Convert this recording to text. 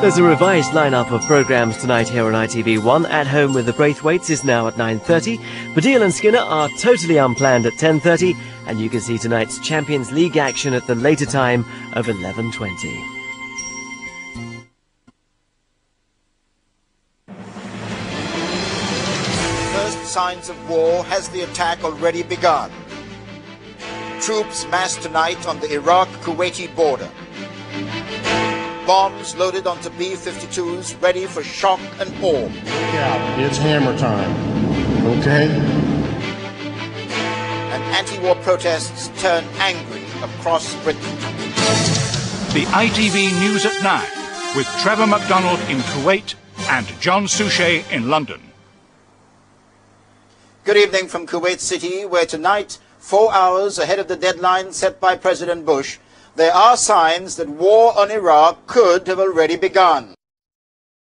There's a revised lineup of programmes tonight here on ITV1. At Home with the Braithwaites is now at 9.30. Baddiel and Skinner are totally unplanned at 10.30. And you can see tonight's Champions League action at the later time of 11.20. First signs of war has the attack already begun. Troops massed tonight on the Iraq-Kuwaiti border bombs loaded onto B-52s ready for shock and awe. Yeah, it's hammer time. Okay? And anti-war protests turn angry across Britain. The ITV News at 9 with Trevor McDonald in Kuwait and John Suchet in London. Good evening from Kuwait City, where tonight, four hours ahead of the deadline set by President Bush, there are signs that war on Iraq could have already begun.